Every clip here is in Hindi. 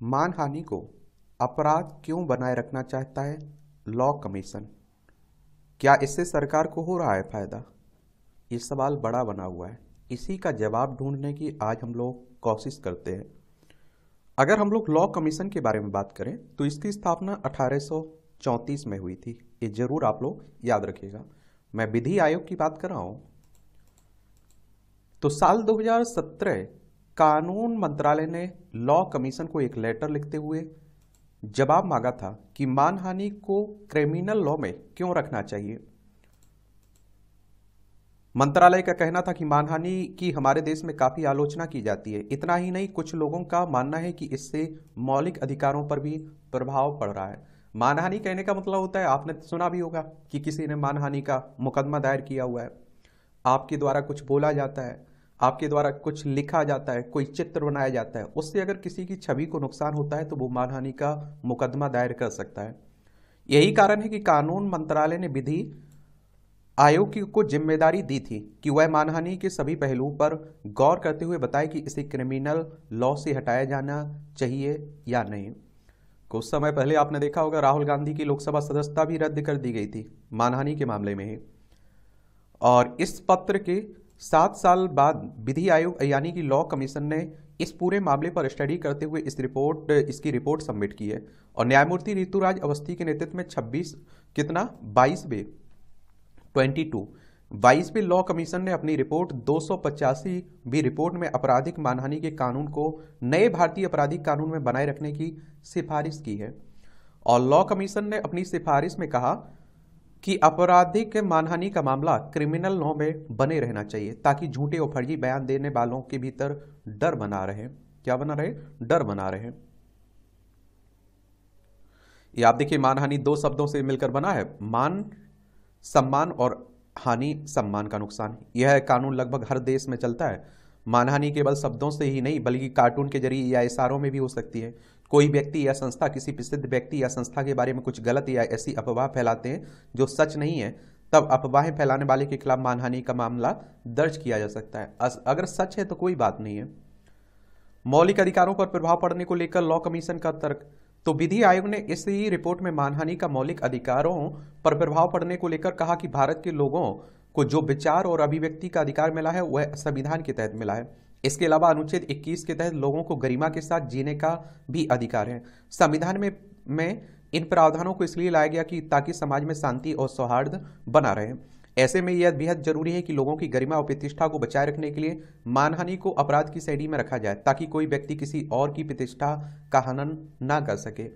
मानहानि को अपराध क्यों बनाए रखना चाहता है? Law commission. क्या इससे सरकार को हो रहा है फ़ायदा? ये सवाल बड़ा बना हुआ है। इसी का जवाब ढूँढने की आज हम लोग कोशिश करते हैं। अगर हम लोग लॉ कमीशन के बारे में बात करें तो इसकी स्थापना 1834 में हुई थी। ये ज़रूर आप लोग याद रखिएगा। मैं विधि आयोग की बात कर रहा हूँ। तो साल 2017 कानून मंत्रालय ने लॉ कमीशन को एक लेटर लिखते हुए जवाब मांगा था कि मानहानि को क्रिमिनल लॉ में क्यों रखना चाहिए। मंत्रालय का कहना था कि मानहानि की हमारे देश में काफ़ी आलोचना की जाती है। इतना ही नहीं, कुछ लोगों का मानना है कि इससे मौलिक अधिकारों पर भी प्रभाव पड़ रहा है। मानहानि कहने का मतलब होता है, आपने सुना भी होगा कि किसी ने मानहानि का मुकदमा दायर किया हुआ है। आपके द्वारा कुछ बोला जाता है। आपके द्वारा कुछ लिखा जाता है, कोई चित्र बनाया जाता है, उससे अगर किसी की छवि को नुकसान होता है तो वो मानहानि का मुकदमा दायर कर सकता है। यही कारण है कि कानून मंत्रालय ने विधि आयोग की को ज़िम्मेदारी दी थी कि वह मानहानि के सभी पहलुओं पर गौर करते हुए बताए कि इसे क्रिमिनल लॉ से हटाया जाना चाहिए या नहीं। कुछ समय पहले आपने देखा होगा, राहुल गांधी की लोकसभा सदस्यता भी रद्द कर दी गई थी, मानहानि के मामले में ही। और इस पत्र के सात साल बाद विधि आयोग, यानी कि लॉ कमीशन ने इस पूरे मामले पर स्टडी करते हुए इस रिपोर्ट, इसकी रिपोर्ट सबमिट की है। और न्यायमूर्ति ऋतुराज अवस्थी के नेतृत्व में 26 कितना? 22 बे 22 बाईसवें लॉ कमीशन ने अपनी रिपोर्ट, दो भी रिपोर्ट में आपराधिक मानहानि के कानून को नए भारतीय आपराधिक कानून में बनाए रखने की सिफारिश की है। और लॉ कमीशन ने अपनी सिफारिश में कहा कि आपराधिक मानहानि का मामला क्रिमिनल लॉ में बने रहना चाहिए, ताकि झूठे और फर्जी बयान देने वालों के भीतर डर बना रहे। क्या बना रहे? डर बना रहे। ये आप देखिए, मानहानि दो शब्दों से मिलकर बना है। मान, सम्मान और हानि, सम्मान का नुकसान। यह कानून लगभग हर देश में चलता है। मानहानि केवल शब्दों से ही नहीं, बल्कि कार्टून के ज़रिए या इशारों में भी हो सकती है। कोई व्यक्ति या संस्था, किसी प्रसिद्ध व्यक्ति या संस्था के बारे में कुछ गलत या ऐसी अफवाह फैलाते हैं जो सच नहीं है, तब अफवाहें फैलाने वाले के खिलाफ मानहानि का मामला दर्ज किया जा सकता है। अगर सच है तो कोई बात नहीं है। मौलिक अधिकारों पर प्रभाव पड़ने को लेकर लॉ कमीशन का तर्क। तो विधि आयोग ने इसी रिपोर्ट में मानहानि का मौलिक अधिकारों पर प्रभाव पड़ने को लेकर कहा कि भारत के लोगों को जो विचार और अभिव्यक्ति का अधिकार मिला है, वह संविधान के तहत मिला है। इसके अलावा अनुच्छेद 21 के तहत लोगों को गरिमा के साथ जीने का भी अधिकार है। संविधान में में इन प्रावधानों को इसलिए लाया गया कि ताकि समाज में शांति और सौहार्द बना रहे। ऐसे में यह बेहद ज़रूरी है कि लोगों की गरिमा और प्रतिष्ठा को बचाए रखने के लिए मानहानि को अपराध की श्रेणी में रखा जाए, ताकि कोई व्यक्ति किसी और की प्रतिष्ठा का हनन ना कर सके।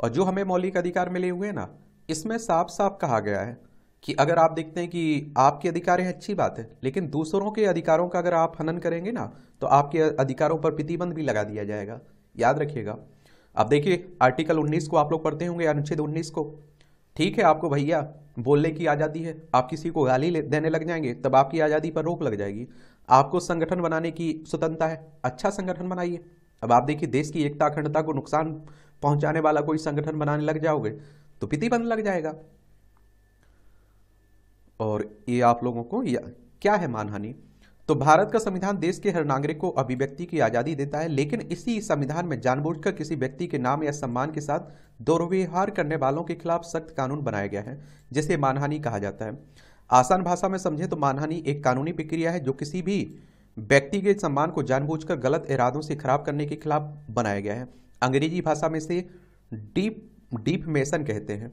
और जो हमें मौलिक अधिकार मिले हुए हैं ना, इसमें साफ़ साफ़ कहा गया है कि अगर आप देखते हैं कि आपके अधिकार है अच्छी बात है, लेकिन दूसरों के अधिकारों का अगर आप हनन करेंगे ना तो आपके अधिकारों पर प्रतिबंध भी लगा दिया जाएगा। याद रखिएगा। अब देखिए, आर्टिकल 19 को आप लोग पढ़ते होंगे अनुच्छेद 19 को। ठीक है आपको भैया, बोलने की आज़ादी है, आप किसी को गाली देने लग जाएँगे, तब आपकी आज़ादी पर रोक लग जाएगी। आपको संगठन बनाने की स्वतंत्रता है अच्छा संगठन बनाइए। अब आप देखिए, देश की एकता, अखंडता को नुकसान पहुँचाने वाला कोई संगठन बनाने लग जाओगे तो प्रतिबंध लग जाएगा। और ये आप लोगों को क्या है मानहानि? तो भारत का संविधान देश के हर नागरिक को अभिव्यक्ति की आज़ादी देता है, लेकिन इसी संविधान में जानबूझकर किसी व्यक्ति के नाम या सम्मान के साथ दुर्व्यवहार करने वालों के खिलाफ सख्त कानून बनाया गया है, जिसे मानहानि कहा जाता है। आसान भाषा में समझे तो मानहानि एक कानूनी प्रक्रिया है जो किसी भी व्यक्ति के सम्मान को जानबूझकर गलत इरादों से खराब करने के खिलाफ बनाया गया है। अंग्रेज़ी भाषा में से डीप डीप मेसन कहते हैं।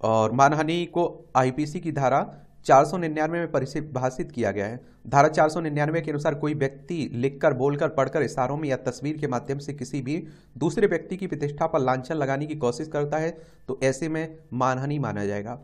और मानहानि को आईपीसी की धारा चार सौ निन्यानवे में परिभाषित किया गया है। धारा चार सौ निन्यानवे के अनुसार कोई व्यक्ति लिखकर, बोलकर, पढ़कर इशारों में या तस्वीर के माध्यम से किसी भी दूसरे व्यक्ति की प्रतिष्ठा पर लांछन लगाने की कोशिश करता है तो ऐसे में मानहानि माना जाएगा।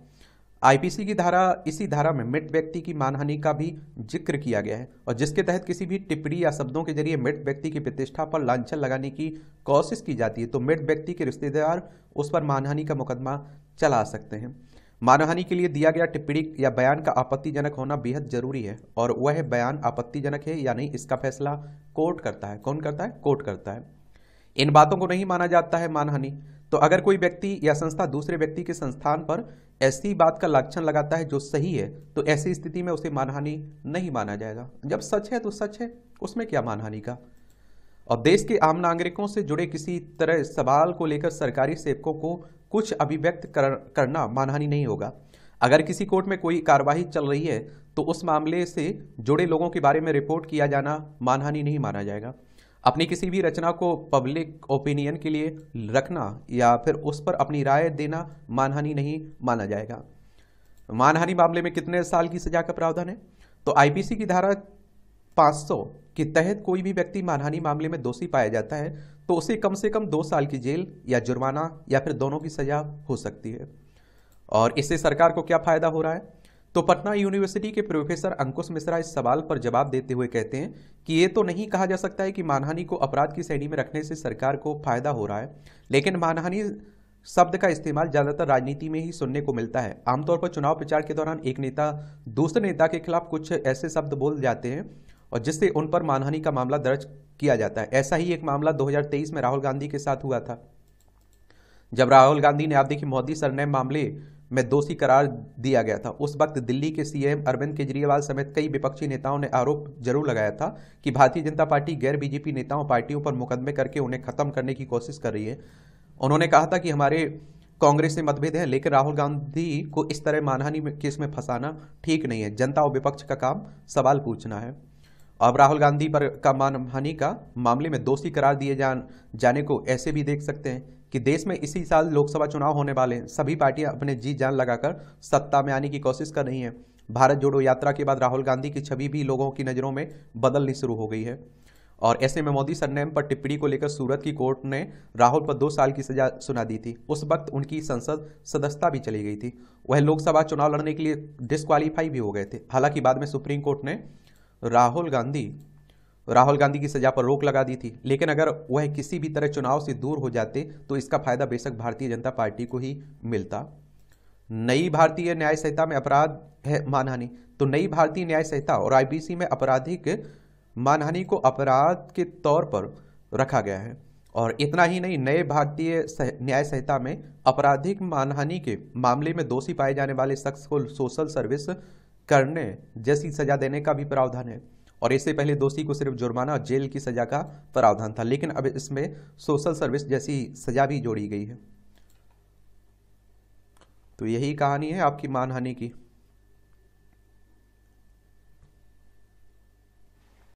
आईपीसी की धारा, इसी धारा में मृत व्यक्ति की मानहानि का भी ज़िक्र किया गया है और जिसके तहत किसी भी टिप्पणी या शब्दों के ज़रिए मृत व्यक्ति की प्रतिष्ठा पर लांछन लगाने की कोशिश की जाती है तो मृत व्यक्ति के रिश्तेदार उस पर मानहानि का मुकदमा चला सकते हैं। मानहानि के लिए दिया गया टिप्पणी या बयान का आपत्तिजनक होना बेहद ज़रूरी है और वह बयान आपत्तिजनक है या नहीं, इसका फैसला कोर्ट करता है। कौन करता है? कोर्ट करता है। इन बातों को नहीं माना जाता है मानहानि। तो अगर कोई व्यक्ति या संस्था दूसरे व्यक्ति के संस्थान पर ऐसी बात का लक्षण लगाता है जो सही है तो ऐसी स्थिति में उसे मानहानि नहीं माना जाएगा। जब सच है तो सच है, उसमें क्या मानहानि का? और देश के आम नागरिकों से जुड़े किसी तरह सवाल को लेकर सरकारी सेवकों को कुछ अभिव्यक्त कर, करना मानहानि नहीं होगा। अगर किसी कोर्ट में कोई कार्यवाही चल रही है तो उस मामले से जुड़े लोगों के बारे में रिपोर्ट किया जाना मानहानि नहीं माना जाएगा। अपनी किसी भी रचना को पब्लिक ओपिनियन के लिए रखना या फिर उस पर अपनी राय देना मानहानि नहीं माना जाएगा। मानहानि मामले में कितने साल की सजा का प्रावधान है? तो आईपीसी की धारा 500 के तहत कोई भी व्यक्ति मानहानि मामले में दोषी पाया जाता है तो उसे कम से कम दो साल की जेल या जुर्माना या फिर दोनों की सजा हो सकती है। और इससे सरकार को क्या फ़ायदा हो रहा है? तो पटना यूनिवर्सिटी के प्रोफेसर अंकुश मिश्रा इस सवाल पर जवाब देते हुए कहते हैं कि ये तो नहीं कहा जा सकता है कि मानहानि को अपराध की श्रेणी में रखने से सरकार को फ़ायदा हो रहा है, लेकिन मानहानि शब्द का इस्तेमाल ज़्यादातर राजनीति में ही सुनने को मिलता है। आमतौर पर चुनाव प्रचार के दौरान एक नेता दूसरे नेता के खिलाफ कुछ ऐसे शब्द बोल जाते हैं और जिससे उन पर मानहानि का मामला दर्ज किया जाता है। ऐसा ही एक मामला 2023 में राहुल गांधी के साथ हुआ था। जब राहुल गांधी ने, आप देखिए, मोदी सरनेम मामले में दोषी करार दिया गया था, उस वक्त दिल्ली के सीएम अरविंद केजरीवाल समेत कई विपक्षी नेताओं ने आरोप ज़रूर लगाया था कि भारतीय जनता पार्टी गैर बीजेपी नेताओं पार्टियों पर मुकदमे करके उन्हें खत्म करने की कोशिश कर रही है। उन्होंने कहा था कि हमारे कांग्रेस से मतभेद है, लेकिन राहुल गांधी को इस तरह मानहानि केस में फंसाना ठीक नहीं है। जनता और विपक्ष का काम सवाल पूछना है। अब राहुल गांधी पर का मानहानि का मामले में दोषी करार दिए जान, जाने को ऐसे भी देख सकते हैं कि देश में इसी साल लोकसभा चुनाव होने वाले हैं सभी पार्टियाँ अपने जी जान लगाकर सत्ता में आने की कोशिश कर रही हैं। भारत जोड़ो यात्रा के बाद राहुल गांधी की छवि भी लोगों की नज़रों में बदलनी शुरू हो गई है। और ऐसे में मोदी सरनेम पर टिप्पणी को लेकर सूरत की कोर्ट ने राहुल पर दो साल की सजा सुना दी थी। उस वक्त उनकी संसद सदस्यता भी चली गई थी। वह लोकसभा चुनाव लड़ने के लिए डिस्कालीफाई भी हो गए थे। हालाँकि बाद में सुप्रीम कोर्ट ने राहुल गांधी राहुल गांधी की सजा पर रोक लगा दी थी। लेकिन अगर वह किसी भी तरह चुनाव से दूर हो जाते तो इसका फ़ायदा बेशक भारतीय जनता पार्टी को ही मिलता। नई भारतीय न्याय संहिता में अपराध है मानहानि। तो नई भारतीय न्याय संहिता और आईपीसी में आपराधिक मानहानि को अपराध के तौर पर रखा गया है। और इतना ही नहीं, नए भारतीय न्याय संहिता में आपराधिक मानहानि के मामले में दोषी पाए जाने वाले शख्स को सोशल सर्विस करने जैसी सजा देने का भी प्रावधान है। और इससे पहले दोषी को सिर्फ़ जुर्माना और जेल की सजा का प्रावधान था, लेकिन अब इसमें सोशल सर्विस जैसी सजा भी जोड़ी गई है। तो यही कहानी है आपकी मानहानि की।